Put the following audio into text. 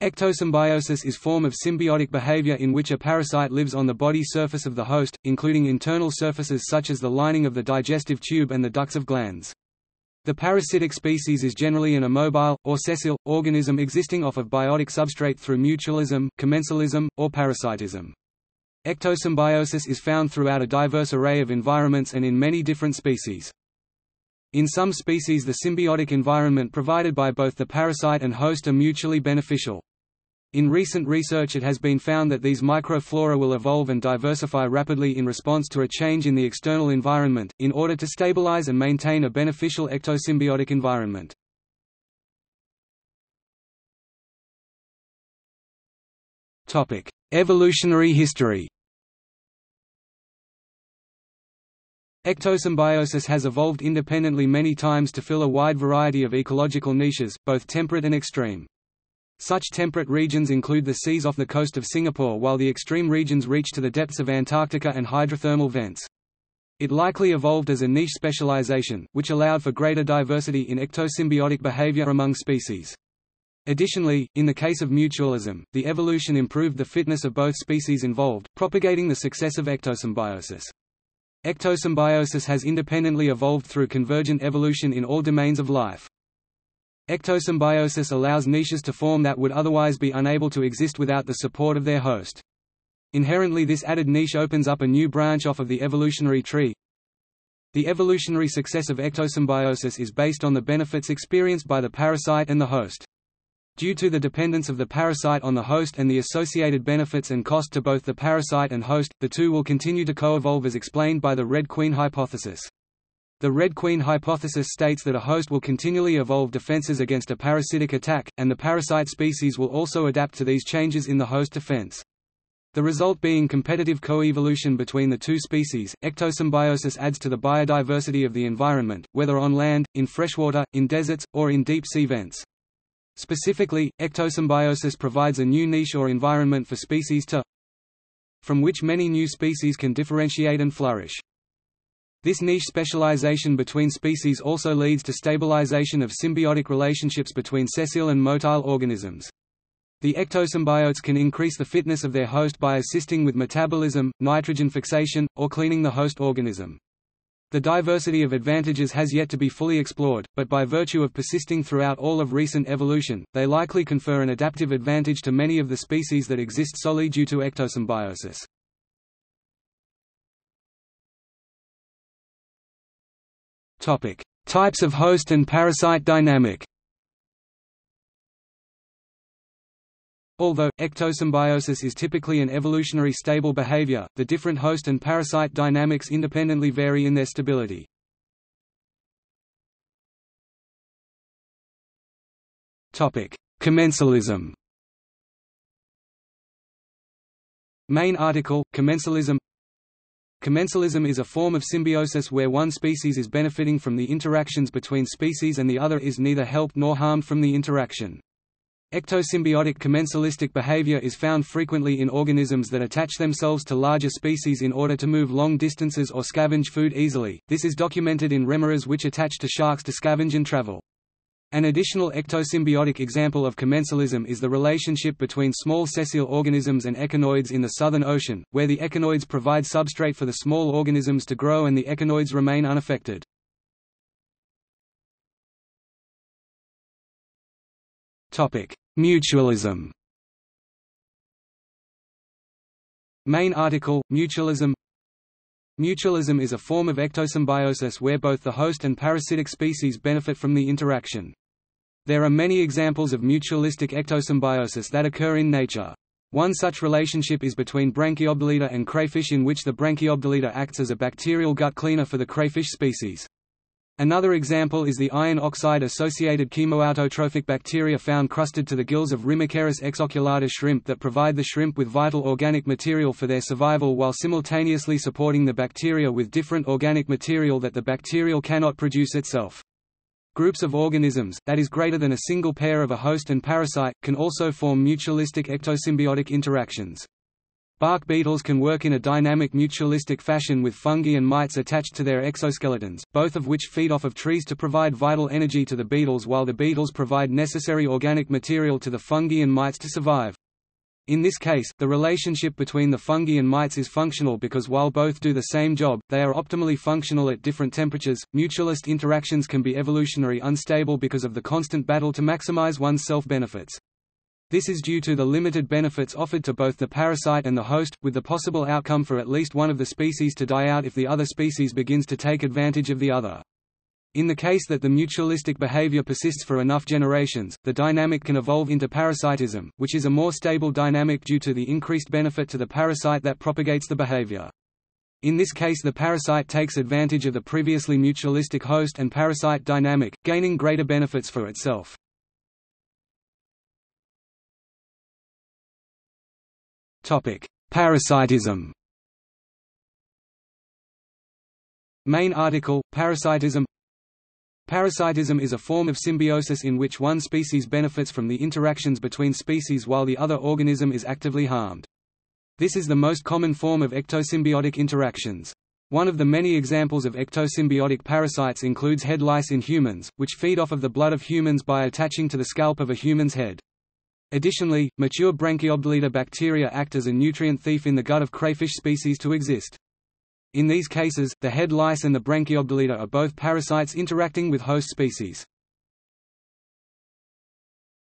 Ectosymbiosis is a form of symbiotic behavior in which a parasite lives on the body surface of the host, including internal surfaces such as the lining of the digestive tube and the ducts of glands. The parasitic species is generally an immobile, or sessile, organism existing off of biotic substrate through mutualism, commensalism, or parasitism. Ectosymbiosis is found throughout a diverse array of environments and in many different species. In some species the symbiotic environment provided by both the parasite and host are mutually beneficial. In recent research it has been found that these microflora will evolve and diversify rapidly in response to a change in the external environment, in order to stabilize and maintain a beneficial ectosymbiotic environment. Evolutionary history Ectosymbiosis has evolved independently many times to fill a wide variety of ecological niches, both temperate and extreme. Such temperate regions include the seas off the coast of Singapore while the extreme regions reach to the depths of Antarctica and hydrothermal vents. It likely evolved as a niche specialization, which allowed for greater diversity in ectosymbiotic behavior among species. Additionally, in the case of mutualism, the evolution improved the fitness of both species involved, propagating the success of ectosymbiosis. Ectosymbiosis has independently evolved through convergent evolution in all domains of life. Ectosymbiosis allows niches to form that would otherwise be unable to exist without the support of their host. Inherently this added niche opens up a new branch off of the evolutionary tree. The evolutionary success of ectosymbiosis is based on the benefits experienced by the parasite and the host. Due to the dependence of the parasite on the host and the associated benefits and cost to both the parasite and host, the two will continue to co-evolve as explained by the Red Queen hypothesis. The Red Queen hypothesis states that a host will continually evolve defenses against a parasitic attack, and the parasite species will also adapt to these changes in the host defense. The result being competitive coevolution between the two species. Ectosymbiosis adds to the biodiversity of the environment, whether on land, in freshwater, in deserts, or in deep sea vents. Specifically, ectosymbiosis provides a new niche or environment for species to from which many new species can differentiate and flourish. This niche specialization between species also leads to stabilization of symbiotic relationships between sessile and motile organisms. The ectosymbiotes can increase the fitness of their host by assisting with metabolism, nitrogen fixation, or cleaning the host organism. The diversity of advantages has yet to be fully explored, but by virtue of persisting throughout all of recent evolution, they likely confer an adaptive advantage to many of the species that exist solely due to ectosymbiosis. Topic: Types of host and parasite dynamic. Although, ectosymbiosis is typically an evolutionary stable behavior, the different host and parasite dynamics independently vary in their stability. Commensalism Main article, Commensalism Commensalism is a form of symbiosis where one species is benefiting from the interactions between species and the other is neither helped nor harmed from the interaction. Ectosymbiotic commensalistic behavior is found frequently in organisms that attach themselves to larger species in order to move long distances or scavenge food easily. This is documented in remoras which attach to sharks to scavenge and travel. An additional ectosymbiotic example of commensalism is the relationship between small sessile organisms and echinoids in the Southern Ocean, where the echinoids provide substrate for the small organisms to grow and the echinoids remain unaffected. Mutualism Main article, Mutualism Mutualism is a form of ectosymbiosis where both the host and parasitic species benefit from the interaction. There are many examples of mutualistic ectosymbiosis that occur in nature. One such relationship is between Branchiobdellida and crayfish in which the Branchiobdellida acts as a bacterial gut cleaner for the crayfish species. Another example is the iron oxide-associated chemoautotrophic bacteria found crusted to the gills of Rimicaris exoculata shrimp that provide the shrimp with vital organic material for their survival while simultaneously supporting the bacteria with different organic material that the bacterial cannot produce itself. Groups of organisms, that is greater than a single pair of a host and parasite, can also form mutualistic ectosymbiotic interactions. Bark beetles can work in a dynamic mutualistic fashion with fungi and mites attached to their exoskeletons, both of which feed off of trees to provide vital energy to the beetles while the beetles provide necessary organic material to the fungi and mites to survive. In this case, the relationship between the fungi and mites is functional because while both do the same job, they are optimally functional at different temperatures. Mutualist interactions can be evolutionary unstable because of the constant battle to maximize one's self-benefits. This is due to the limited benefits offered to both the parasite and the host, with the possible outcome for at least one of the species to die out if the other species begins to take advantage of the other. In the case that the mutualistic behavior persists for enough generations, the dynamic can evolve into parasitism, which is a more stable dynamic due to the increased benefit to the parasite that propagates the behavior. In this case the parasite takes advantage of the previously mutualistic host and parasite dynamic, gaining greater benefits for itself. Parasitism Main article, Parasitism Parasitism is a form of symbiosis in which one species benefits from the interactions between species while the other organism is actively harmed. This is the most common form of ectosymbiotic interactions. One of the many examples of ectosymbiotic parasites includes head lice in humans, which feed off of the blood of humans by attaching to the scalp of a human's head. Additionally, mature Branchiobdellida bacteria act as a nutrient thief in the gut of crayfish species to exist. In these cases, the head lice and the Branchiobdellida are both parasites interacting with host species.